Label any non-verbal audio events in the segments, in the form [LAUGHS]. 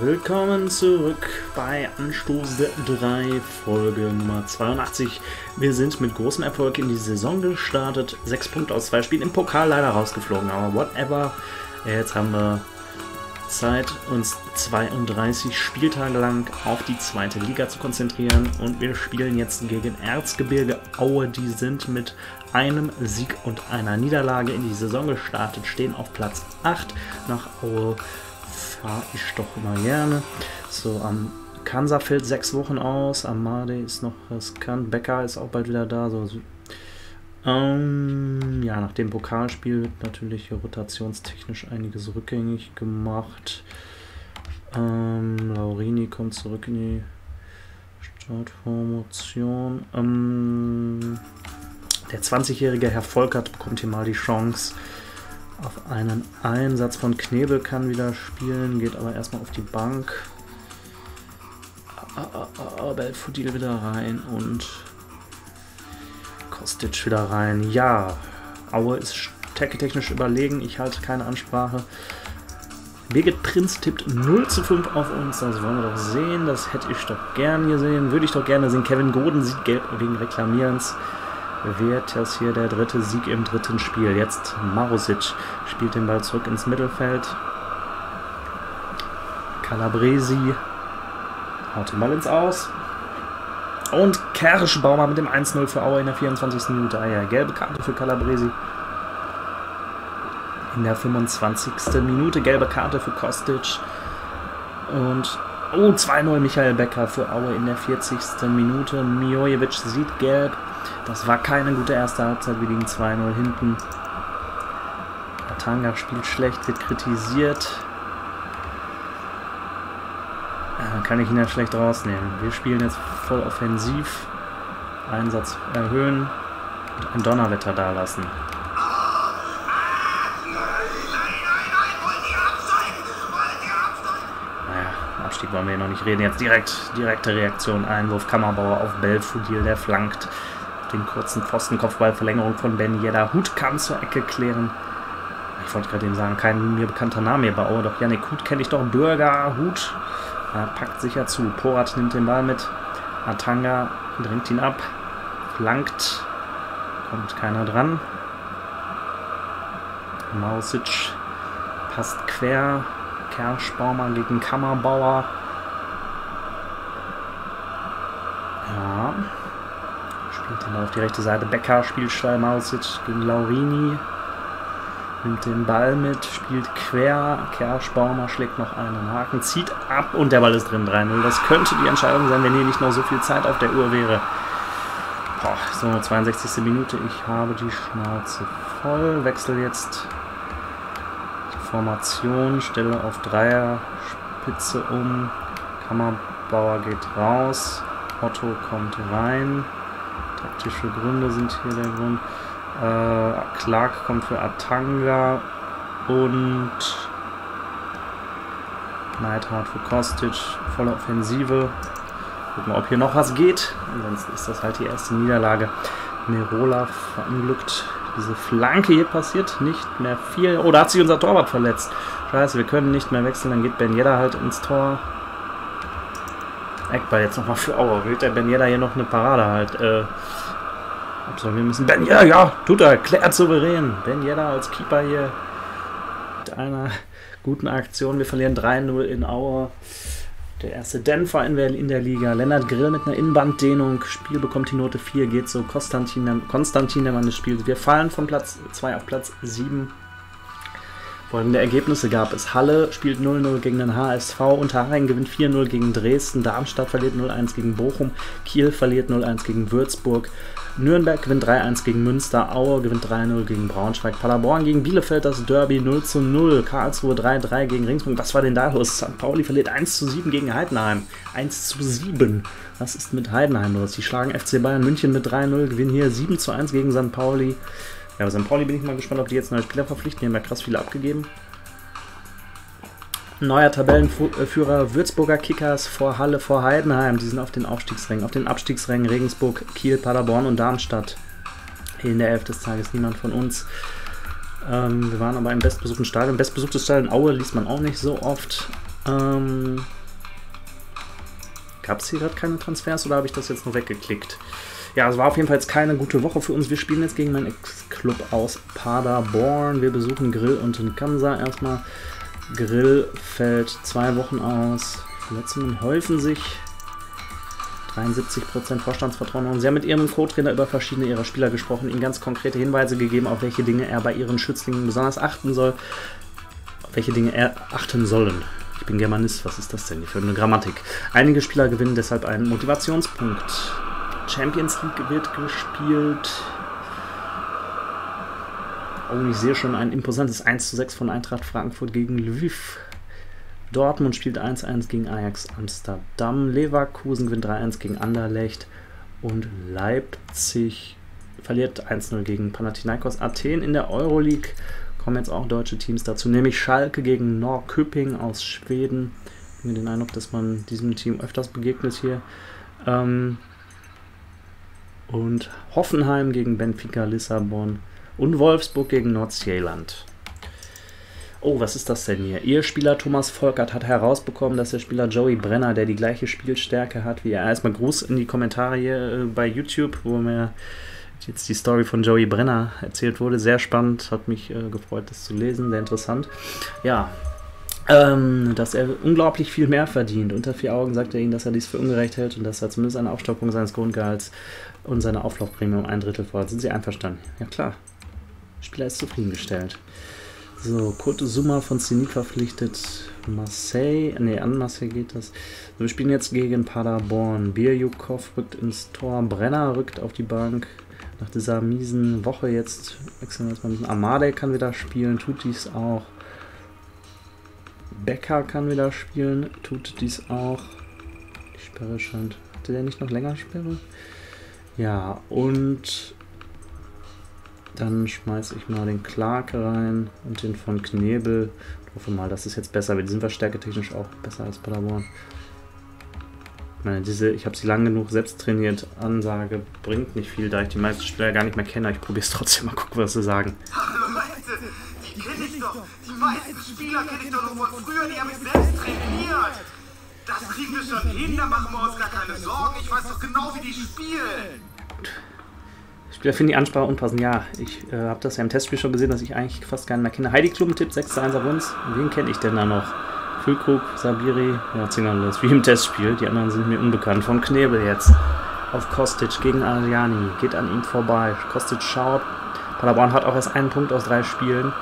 Willkommen zurück bei Anstoß 3, Folge Nummer 82. Wir sind mit großem Erfolg in die Saison gestartet. Sechs Punkte aus zwei Spielen im Pokal leider rausgeflogen, aber whatever. Jetzt haben wir Zeit, uns 32 Spieltage lang auf die zweite Liga zu konzentrieren. Und wir spielen jetzt gegen Erzgebirge Aue. Die sind mit einem Sieg und einer Niederlage in die Saison gestartet, stehen auf Platz 8 nach Aue fahre ich doch immer gerne. So, am Kansa fällt sechs Wochen aus. Amade ist noch riskant. Becker ist auch bald wieder da. So. Ähm, ja, nach dem Pokalspiel wird natürlich rotationstechnisch einiges rückgängig gemacht. Ähm, Laurini kommt zurück in die Startformation. Ähm, der 20-jährige Herr Volkert bekommt hier mal die Chance auf einen Einsatz von Knebel kann wieder spielen, geht aber erstmal auf die Bank. Ah, Belfodil wieder rein und Kostic wieder rein. Ja, Aue ist technisch überlegen, ich halte keine Ansprache. Birgit Prinz tippt 0 zu 5 auf uns, das wollen wir doch sehen. Das hätte ich doch gern gesehen, würde ich doch gerne sehen. Kevin Goden sieht gelb wegen Reklamierens wird das hier der dritte Sieg im dritten Spiel. Jetzt Marusic spielt den Ball zurück ins Mittelfeld. Calabresi haut den Ball ins Aus. Und Kerschbaumer mit dem 1-0 für Aue in der 24. Minute. Ah ja, gelbe Karte für Calabresi. In der 25. Minute gelbe Karte für Kostic. Und oh, 2-0 Michael Becker für Aue in der 40. Minute. Mijojevic sieht gelb. Das war keine gute erste Halbzeit. Wir liegen 2-0 hinten. Atanga spielt schlecht, wird kritisiert. Ja, kann ich ihn ja schlecht rausnehmen. Wir spielen jetzt voll offensiv. Einsatz erhöhen und ein Donnerwetter dalassen. Naja, Abstieg wollen wir hier noch nicht reden. Jetzt direkt direkte Reaktion. Einwurf Kammerbauer auf Belfodil, der flankt den kurzen Pfostenkopfballverlängerung von Ben Yedda. Hut kann zur Ecke klären. Ich wollte gerade eben sagen, kein mir bekannter Name hier bei Aue, doch Janik Hut kenne ich doch. Bürger, Hut. Er packt sicher zu. Porat nimmt den Ball mit. Atanga drängt ihn ab. Flankt. Kommt keiner dran. Mausic passt quer. Kerschbaumer gegen Kammerbauer. Den auf die rechte Seite. Becker spielt Stallmausic gegen Laurini. Nimmt den Ball mit, spielt quer. Kerschbaumer schlägt noch einen Haken, zieht ab und der Ball ist drin 3-0. Das könnte die Entscheidung sein, wenn hier nicht noch so viel Zeit auf der Uhr wäre. Boah, so, 62. Minute. Ich habe die Schnauze voll. Wechsel jetzt die Formation, stelle auf Dreierspitze um. Kammerbauer geht raus. Otto kommt rein. Taktische Gründe sind hier der Grund. Äh, Clark kommt für Atanga und Neidhart für Kostic. Volle Offensive. Gucken wir, ob hier noch was geht. Ansonsten ist das halt die erste Niederlage. Merola verunglückt. Diese Flanke hier passiert nicht mehr viel. Oh, da hat sich unser Torwart verletzt. Scheiße, wir können nicht mehr wechseln. Dann geht Ben Yedda halt ins Tor. Eckball jetzt nochmal für Aue. Will der Ben Yedda hier noch eine Parade halt äh, absolvieren müssen. Ben Yedda, ja, tut er, klärt souverän. Ben Yedda als Keeper hier mit einer guten Aktion. Wir verlieren 3-0 in Aue. Der erste der, in der Liga. Lennart Grill mit einer Innenbanddehnung. Spiel bekommt die Note 4. Geht so. Konstantin, Konstantin der Mann des Spiels. Wir fallen von Platz 2 auf Platz 7. Folgende Ergebnisse gab es. Halle spielt 0-0 gegen den HSV, Unterhaching gewinnt 4-0 gegen Dresden, Darmstadt verliert 0-1 gegen Bochum, Kiel verliert 0-1 gegen Würzburg, Nürnberg gewinnt 3-1 gegen Münster, Aue gewinnt 3-0 gegen Braunschweig, Paderborn gegen Bielefeld das Derby 0-0, Karlsruhe 3-3 gegen Ringsburg. Was war denn da los? St. Pauli verliert 1-7 gegen Heidenheim. 1-7. Was ist mit Heidenheim los? Die schlagen FC Bayern München mit 3-0, gewinnen hier 7-1 gegen St. Pauli. Ja, bei St. Pauli bin ich mal gespannt, ob die jetzt neue Spieler verpflichten. Die haben ja krass viele abgegeben. Neuer Tabellenführer Würzburger Kickers vor Halle, vor Heidenheim. Die sind auf den Aufstiegsrängen. Auf den Abstiegsrängen Regensburg, Kiel, Paderborn und Darmstadt. Hier in der Elf des Tages niemand von uns. Ähm, wir waren aber im bestbesuchten Stadion. Bestbesuchtes Stadion Aue liest man auch nicht so oft. Ähm, Gab es hier gerade keine Transfers oder habe ich das jetzt nur weggeklickt? Ja, es war auf jeden Fall jetzt keine gute Woche für uns. Wir spielen jetzt gegen meinen Ex-Club aus Paderborn. Wir besuchen Grill und Nkansa erstmal. Grill fällt zwei Wochen aus. Verletzungen häufen sich. 73% Vorstandsvertrauen. Und sie haben mit ihrem Co-Trainer über verschiedene ihrer Spieler gesprochen, ihnen ganz konkrete Hinweise gegeben, auf welche Dinge er bei ihren Schützlingen besonders achten soll. Auf welche Dinge er achten sollen. Ich bin Germanist, was ist das denn hier für eine Grammatik? Einige Spieler gewinnen deshalb einen Motivationspunkt. Champions League wird gespielt. Oh, ich sehe schon ein imposantes 1 zu 6 von Eintracht Frankfurt gegen Lviv. Dortmund spielt 1-1 gegen Ajax Amsterdam. Leverkusen gewinnt 3-1 gegen Anderlecht. Und Leipzig verliert 1-0 gegen Panathinaikos Athen in der Euroleague. Kommen jetzt auch deutsche Teams dazu, nämlich Schalke gegen Norrköping aus Schweden. Ich habe den Eindruck, dass man diesem Team öfters begegnet hier. Ähm, und Hoffenheim gegen Benfica Lissabon und Wolfsburg gegen Nordsjælland. Oh, was ist das denn hier? Ihr Spieler Thomas Volkert hat herausbekommen, dass der Spieler Joey Brenner, der die gleiche Spielstärke hat wie er, erstmal Gruß in die Kommentare hier äh, bei YouTube, wo mir jetzt die Story von Joey Brenner erzählt wurde. Sehr spannend, hat mich äh, gefreut, das zu lesen, sehr interessant. Ja, ähm, dass er unglaublich viel mehr verdient. Unter vier Augen sagt er ihnen, dass er dies für ungerecht hält und dass er zumindest eine Aufstockung seines Grundgehalts und seine Auflaufprämie um ein Drittel fordert. Sind Sie einverstanden? Ja, klar. Spieler ist zufriedengestellt. So, Kurt Summer von Zenit verpflichtet. Marseille, ne, an Marseille geht das. wir spielen jetzt gegen Paderborn. Birjukov rückt ins Tor. Brenner rückt auf die Bank. Nach dieser miesen Woche jetzt wechseln wir jetzt mal ein bisschen. Amade kann wieder spielen, tut dies auch. Becker kann wieder spielen, tut dies auch. Die Sperre scheint. Hatte der nicht noch länger Sperre? Ja, und dann schmeiße ich mal den Clark rein und den von Knebel. Ich hoffe mal, dass es jetzt besser wird. Die sind wir stärketechnisch auch besser als Paderborn. Ich meine, diese, ich habe sie lang genug selbst trainiert, Ansage bringt nicht viel, da ich die meisten Spieler gar nicht mehr kenne. Ich probiere es trotzdem mal, gucken, was sie sagen. Hallo Leute, die kenne ich doch. Die meisten Spieler kenne ich doch noch von früher, die habe ich selbst trainiert. Das kriegen wir schon hin, da machen wir uns gar keine Sorgen. Ich weiß doch genau, wie die spielen. Spieler finden die Ansprache unpassend. Ja, ich äh, habe das ja im Testspiel schon gesehen, dass ich eigentlich fast keinen mehr kenne. Heidi Klum tippt 6 zu 1 auf uns. Wen kenne ich denn da noch? Füllkrug, Sabiri, ja, Zingerles, wie im Testspiel. Die anderen sind mir unbekannt. Von Knebel jetzt auf Kostic gegen Aliani. Geht an ihm vorbei. Kostic schaut. Paderborn hat auch erst einen Punkt aus drei Spielen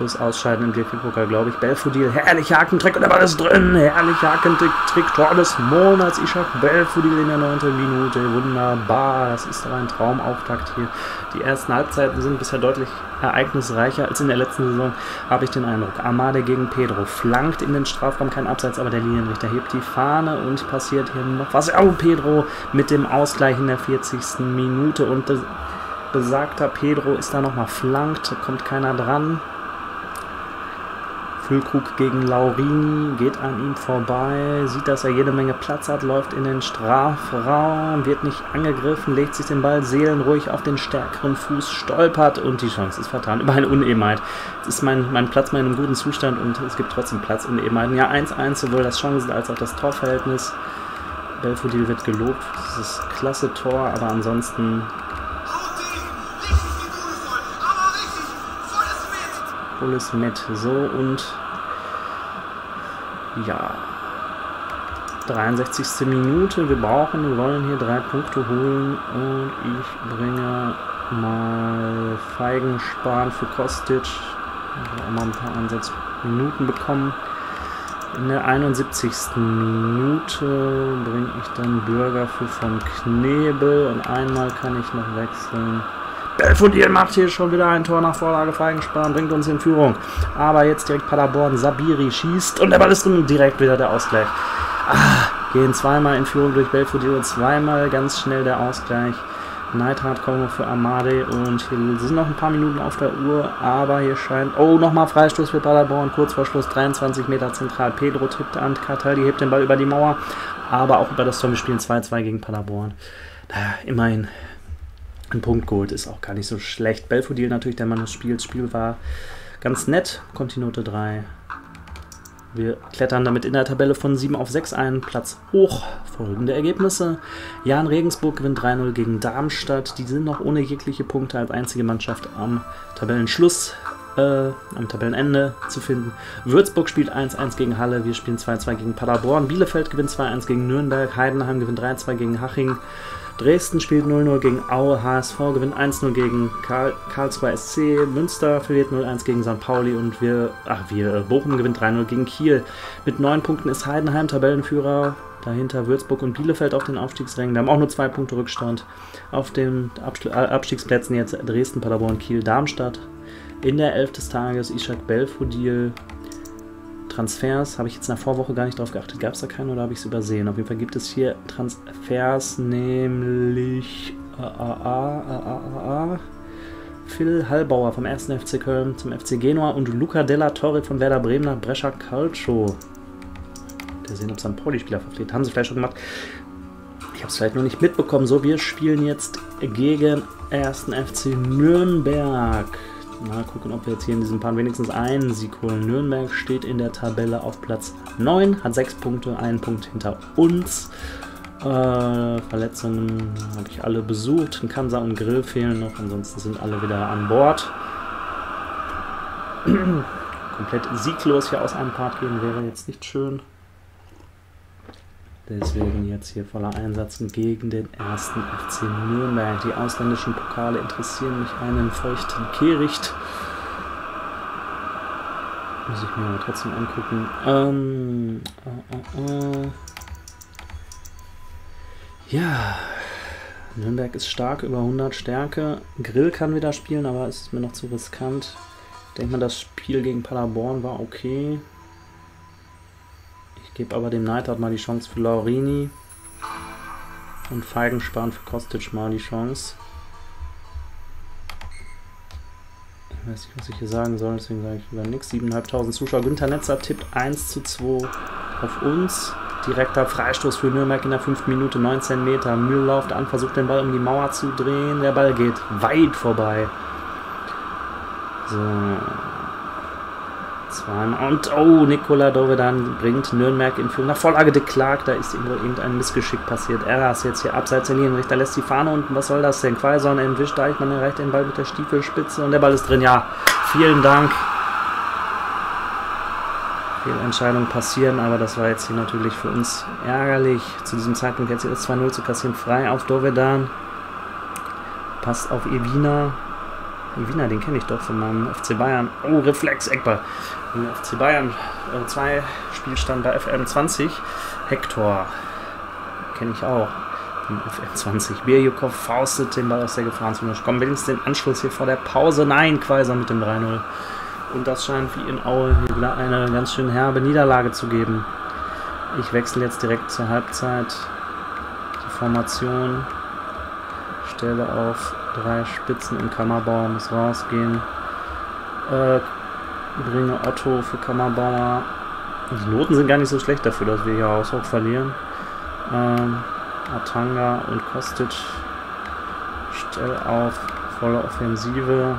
plus Ausscheiden im DFB-Pokal, glaube ich. Belfodil, herrlicher Hakentrick und der Ball ist drin. Herrlicher Hakentrick, Tor des Monats. Ishak Belfodil in der 9. Minute. Wunderbar. Das ist doch ein Traumauftakt hier. Die ersten Halbzeiten sind bisher deutlich ereignisreicher als in der letzten Saison, habe ich den Eindruck. Amade gegen Pedro flankt in den Strafraum, kein Abseits, aber der Linienrichter hebt die Fahne und passiert hier noch was. Oh, Pedro mit dem Ausgleich in der 40. Minute und besagter Pedro ist da nochmal flankt, kommt keiner dran. Füllkrug gegen Laurini, geht an ihm vorbei, sieht, dass er jede Menge Platz hat, läuft in den Strafraum, wird nicht angegriffen, legt sich den Ball seelenruhig auf den stärkeren Fuß, stolpert und die Chance ist vertan. Über eine Unebenheit. Es ist mein, mein Platz mal in einem guten Zustand und es gibt trotzdem Platz Unebenheiten. Ja, 1-1, sowohl das Chancen- als auch das Torverhältnis. Belfodil wird gelobt, dieses klasse Tor, aber ansonsten Volles mit. So und ja. 63. Minute. Wir brauchen, wir wollen hier drei Punkte holen und ich bringe mal Feigenspan für Kostic. Auch mal ein paar Einsatzminuten bekommen. In der 71. Minute bringe ich dann Bürger für von Knebel und einmal kann ich noch wechseln. Belfodil macht hier schon wieder ein Tor nach Vorlage Feigensparen, bringt uns in Führung. Aber jetzt direkt Paderborn, Sabiri schießt und der Ball ist drin direkt wieder der Ausgleich. Ah, gehen zweimal in Führung durch Belfodil und zweimal ganz schnell der Ausgleich. Neidhardt kommt für Amade und hier sind noch ein paar Minuten auf der Uhr, aber hier scheint. Oh, nochmal Freistoß für Paderborn, kurz vor Schluss 23 Meter zentral. Pedro tippt an, Cataldi hebt den Ball über die Mauer, aber auch über das Tor. Wir spielen 2-2 gegen Paderborn. Naja, immerhin ein Punkt geholt ist auch gar nicht so schlecht. Belfodil natürlich der Mann des Spiels. Spiel war ganz nett. Kommt die Note 3. Wir klettern damit in der Tabelle von 7 auf 6 einen Platz hoch. Folgende Ergebnisse. Jan Regensburg gewinnt 3-0 gegen Darmstadt. Die sind noch ohne jegliche Punkte als einzige Mannschaft am Tabellenschluss, äh, am Tabellenende zu finden. Würzburg spielt 1-1 gegen Halle. Wir spielen 2-2 gegen Paderborn. Bielefeld gewinnt 2-1 gegen Nürnberg. Heidenheim gewinnt 3-2 gegen Haching. Dresden spielt 0-0 gegen Aue, HSV gewinnt 1-0 gegen Karl, Karlsruhe SC, Münster verliert 0-1 gegen St. Pauli und wir, ach wir, äh, Bochum gewinnt 3-0 gegen Kiel. Mit 9 Punkten ist Heidenheim Tabellenführer, dahinter Würzburg und Bielefeld auf den Aufstiegsrängen. Wir haben auch nur 2 Punkte Rückstand. Auf den äh, Abstiegsplätzen jetzt Dresden, Paderborn, Kiel, Darmstadt. In der 11 des Tages Ishak Belfodil, Transfers habe ich jetzt in der Vorwoche gar nicht drauf geachtet. Gab es da keinen oder habe ich es übersehen? Auf jeden Fall gibt es hier Transfers, nämlich AAA, Phil Hallbauer vom 1. FC Köln zum FC Genua und Luca Della Torre von Werder Bremen nach Brescia Calcio. Der sehen, ob St. Pauli-Spieler verpflichtet. Haben sie vielleicht schon gemacht. Ich habe es vielleicht noch nicht mitbekommen. So, wir spielen jetzt gegen 1. FC Nürnberg. Mal gucken, ob wir jetzt hier in diesem Part wenigstens einen Sieg holen. Nürnberg steht in der Tabelle auf Platz 9, hat 6 Punkte, einen Punkt hinter uns. Äh, Verletzungen habe ich alle besucht. Ein Kansa und Grill fehlen noch, ansonsten sind alle wieder an Bord. [CLEARS THROAT] Komplett sieglos hier aus einem Part gehen wäre jetzt nicht schön. Deswegen jetzt hier voller Einsatz gegen den ersten FC Nürnberg. Die ausländischen Pokale interessieren mich einen feuchten Kehricht. Muss ich mir aber trotzdem angucken. Ähm, äh, äh, äh. Ja, Nürnberg ist stark, über 100 Stärke. Grill kann wieder spielen, aber es ist mir noch zu riskant. Ich denke mal, das Spiel gegen Paderborn war okay. Gebe aber dem Neidhardt mal die Chance für Laurini. Und Feigenspan für Kostic mal die Chance. Ich weiß nicht, was ich hier sagen soll, deswegen sage ich lieber nichts. 7.500 Zuschauer. Günther Netzer tippt 1 zu 2 auf uns. Direkter Freistoß für Nürnberg in der 5. Minute, 19 Meter. Müll läuft an, versucht den Ball um die Mauer zu drehen. Der Ball geht weit vorbei. So, Zweimal. Und oh, Nikola Dovedan bringt Nürnberg in Führung. Nach Vorlage de Clark, da ist irgendwo irgendein Missgeschick passiert. Er ist jetzt hier abseits der Linienrichter, lässt die Fahne unten. Was soll das denn? Quaison entwischt Deichmann, erreicht den Ball mit der Stiefelspitze und der Ball ist drin. Ja, vielen Dank. Fehlentscheidungen passieren, aber das war jetzt hier natürlich für uns ärgerlich. Zu diesem Zeitpunkt jetzt hier das 2-0 zu kassieren, frei auf Dovedan. Passt auf Evina. Evina, den kenne ich doch von meinem FC Bayern. Oh, Reflex, Eckball. FC Bayern 2 äh, Spielstand bei FM20. Hector kenne ich auch. FM20. Birjukow faustet den Ball aus der Gefahrenzone. Kommen wenigstens den Anschluss hier vor der Pause. Nein, Quaiser mit dem 3-0. Und das scheint wie in Aue hier wieder eine ganz schön herbe Niederlage zu geben. Ich wechsle jetzt direkt zur Halbzeit. Die Formation. Stelle auf drei Spitzen im Kammerbau, muss rausgehen. Äh, bringe Otto für Kammerbauer. Die Noten sind gar nicht so schlecht dafür, dass wir hier Haushoch verlieren. Ähm, Atanga und Kostic. Stell auf, volle Offensive.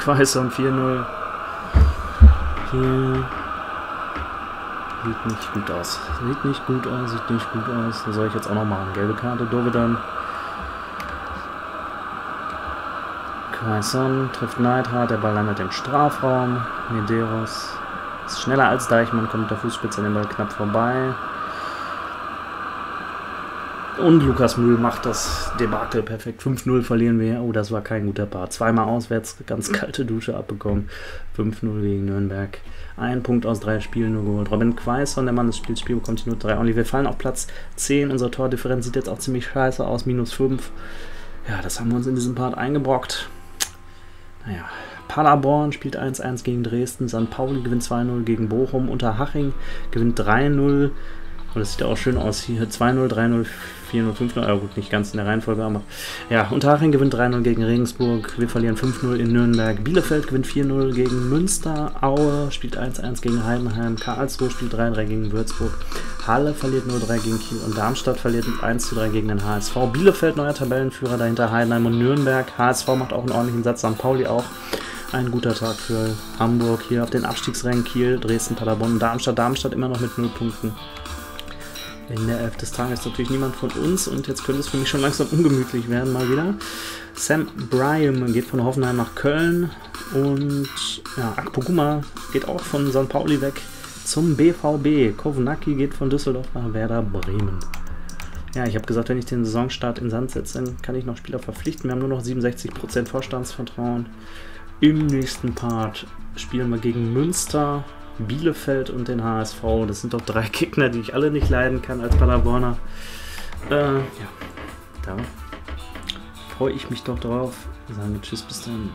Quaison 4-0. Hier sieht nicht gut aus. Sieht nicht gut aus, sieht nicht gut aus. Da soll ich jetzt auch noch machen. Gelbe Karte, Dovedan. Quaison trifft Neidhardt, der Ball landet im Strafraum. Medeiros ist schneller als Deichmann, kommt mit der Fußspitze an den Ball knapp vorbei. Und Lukas Mühl macht das Debakel perfekt. 5-0 verlieren wir. Oh, das war kein guter Part. Zweimal auswärts, ganz kalte Dusche abbekommen. 5-0 gegen Nürnberg. Ein Punkt aus drei Spielen nur geholt. Robin Quaison, der Mann des Spiels, Spiel bekommt die Note 3. Und wir fallen auf Platz 10. Unsere Tordifferenz sieht jetzt auch ziemlich scheiße aus. Minus 5. Ja, das haben wir uns in diesem Part eingebrockt. Naja, Paderborn spielt 1-1 gegen Dresden. St. Pauli gewinnt 2-0 gegen Bochum. Unterhaching gewinnt 3-0 Und das sieht auch schön aus hier. 2-0, 3-0, 4-0, 5-0. Ja gut, nicht ganz in der Reihenfolge, aber ja. Unterhaching gewinnt 3-0 gegen Regensburg. Wir verlieren 5-0 in Nürnberg. Bielefeld gewinnt 4-0 gegen Münster. Aue spielt 1-1 gegen Heidenheim. Karlsruhe spielt 3-3 gegen Würzburg. Halle verliert 0-3 gegen Kiel. Und Darmstadt verliert 1-3 gegen den HSV. Bielefeld neuer Tabellenführer, dahinter Heidenheim und Nürnberg. HSV macht auch einen ordentlichen Satz. St. Pauli auch. Ein guter Tag für Hamburg hier auf den Abstiegsrängen Kiel, Dresden, Paderborn, Darmstadt. Darmstadt immer noch mit 0 Punkten. In der Elf des Tages natürlich niemand von uns und jetzt könnte es für mich schon langsam ungemütlich werden mal wieder. Sam Bryan geht von Hoffenheim nach Köln und ja, Akpoguma geht auch von St. Pauli weg zum BVB. Kovnacki geht von Düsseldorf nach Werder Bremen. Ja, ich habe gesagt, wenn ich den Saisonstart in Sand setze, dann kann ich noch Spieler verpflichten. Wir haben nur noch 67% Vorstandsvertrauen. Im nächsten Part spielen wir gegen Münster, Bielefeld und den HSV. Das sind doch drei [LAUGHS] Gegner, die ich alle nicht leiden kann als Paderborner. Äh, ja, da freue ich mich doch drauf. Wir sagen Tschüss, bis dann.